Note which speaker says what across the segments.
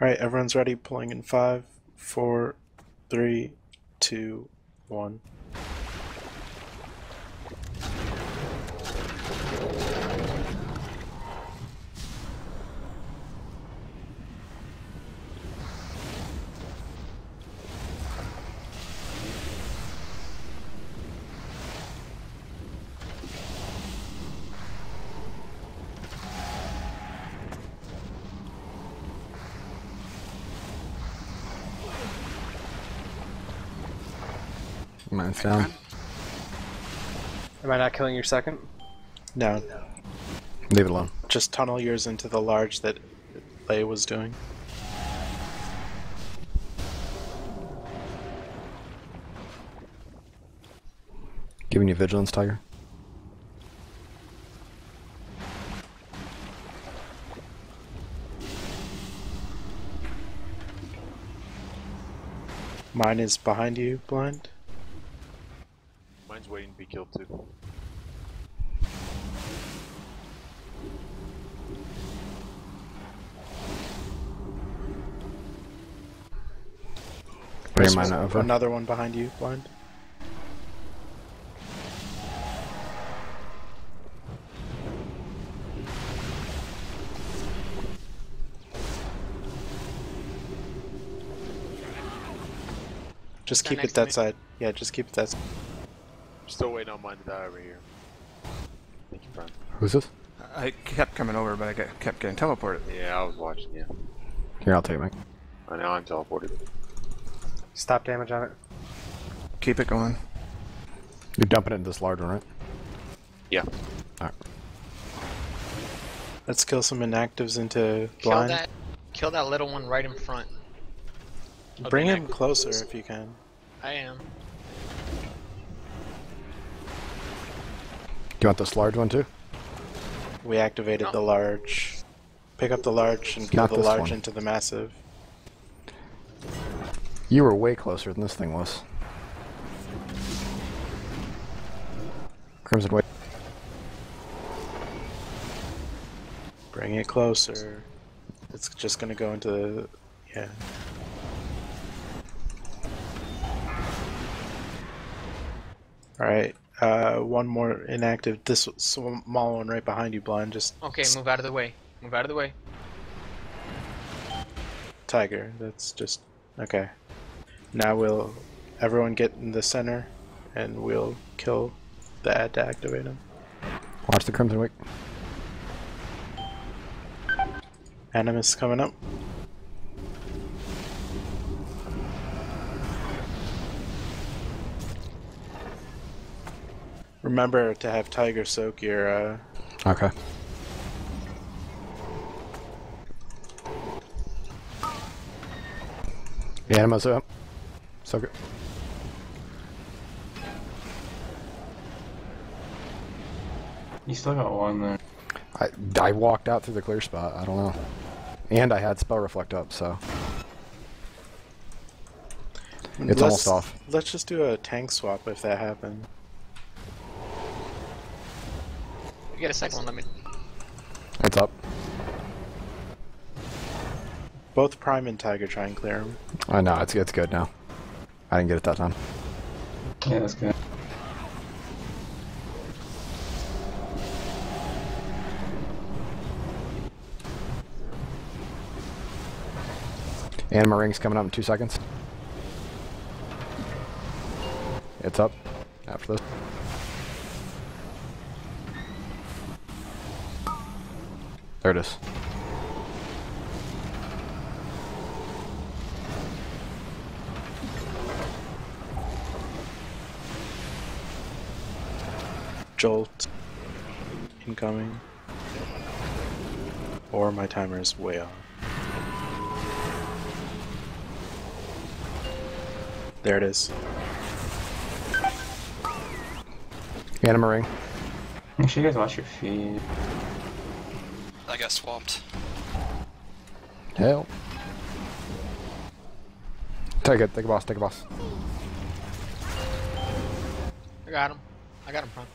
Speaker 1: Alright, everyone's ready. Pulling in five, four, three, two, one.
Speaker 2: Mine's down.
Speaker 3: Am I not killing your second?
Speaker 1: No,
Speaker 2: Leave it alone.
Speaker 1: just tunnel yours into the large that Lay was doing.
Speaker 2: Giving you vigilance, Tiger.
Speaker 1: Mine is behind you, blind.
Speaker 4: Mine's waiting to be killed too.
Speaker 2: Bring mine over.
Speaker 1: Another one behind you, blind. Just keep it that side. Yeah, just keep it that side.
Speaker 4: Still waiting on to die over here. Thank you, friend.
Speaker 2: Who's this?
Speaker 5: I kept coming over, but I get, kept getting teleported.
Speaker 4: Yeah, I was watching you.
Speaker 2: Here, I'll take it, Mike.
Speaker 4: I know I'm teleported.
Speaker 3: Stop damage on it.
Speaker 5: Keep it going.
Speaker 2: You're dumping it in this large one, right?
Speaker 4: Yeah.
Speaker 2: Alright.
Speaker 1: Let's kill some inactives into
Speaker 6: Kill
Speaker 1: blind.
Speaker 6: that. Kill that little one right in front.
Speaker 1: Bring him closer if you can.
Speaker 6: I am.
Speaker 2: You want this large one too?
Speaker 1: We activated
Speaker 6: No.
Speaker 1: the large. Pick up the large and kill
Speaker 2: Not
Speaker 1: the large
Speaker 2: one.
Speaker 1: into the massive.
Speaker 2: You were way closer than this thing was. Crimson, wait.
Speaker 1: Bring it closer. It's just gonna go into the. Yeah. Alright, uh, one more inactive. This small one right behind you, blind. Just
Speaker 6: Okay, move out of the way. Move out of the way.
Speaker 1: tiger. That's just. Okay. Now we'll. Everyone get in the center, and we'll kill the ad to activate him.
Speaker 2: Watch the Crimson Wake.
Speaker 1: Animus coming up. Remember to have Tiger soak your uh,
Speaker 2: Okay. The Animus up. So good.
Speaker 7: You still got one there.
Speaker 2: I, I walked out through the clear spot. I don't know. And I had spell reflect up, so it's almost
Speaker 1: let's-
Speaker 2: off.
Speaker 1: Let's just do a tank swap if that happens.
Speaker 6: You get a second one. Let me.
Speaker 2: It's up.
Speaker 1: Both Prime and Tiger try and clear him.
Speaker 2: I know it's it's good now. I didn't get it that time.
Speaker 7: Yeah, that's good.
Speaker 2: Anima ring's coming up in two seconds. It's up after this. There it is.
Speaker 1: Jolt. Incoming. Or my timer is way off. There it is.
Speaker 2: Anima ring.
Speaker 7: Make sure you guys watch your feet.
Speaker 8: I got swamped.
Speaker 2: Hell. Take it, take a boss, take a boss.
Speaker 6: I got him. I got him, front.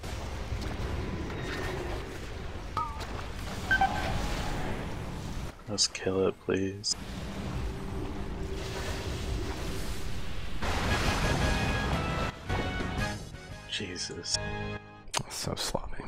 Speaker 1: Let's kill it, please. Jesus.
Speaker 2: That's so sloppy.